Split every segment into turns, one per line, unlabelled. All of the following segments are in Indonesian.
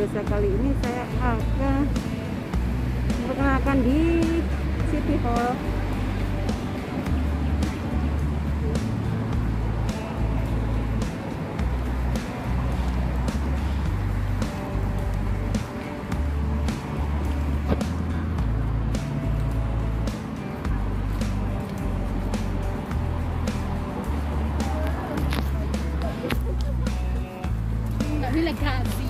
biasa kali ini saya akan memperkenalkan di City Hall.
Tapi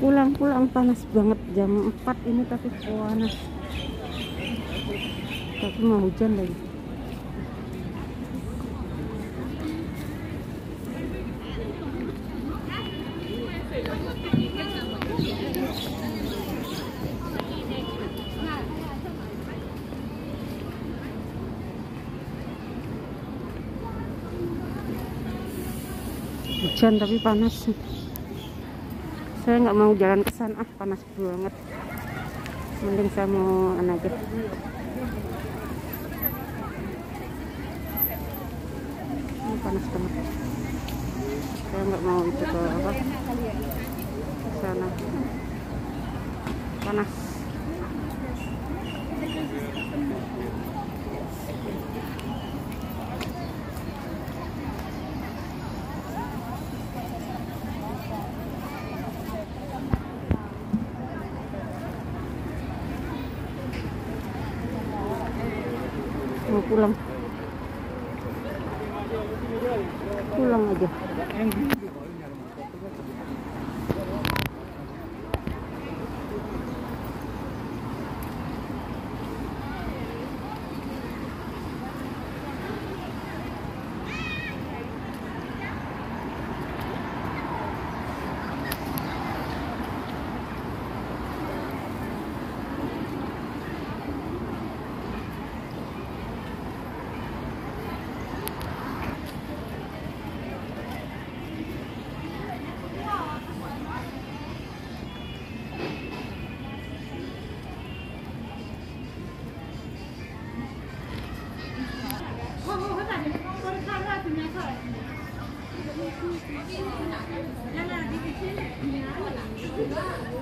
Pulang-pulang panas banget jam 4 ini tapi panas. Tapi mau hujan lagi. Hujan tapi panas. Saya nggak mau jalan ke sana, ah panas banget. Mending saya mau anu aja. Ini panas banget. Saya nggak mau itu ke apa? Sana. Panas. Mau pulang. Pulang aja Thank you.